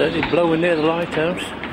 Steady blowing near the lighthouse.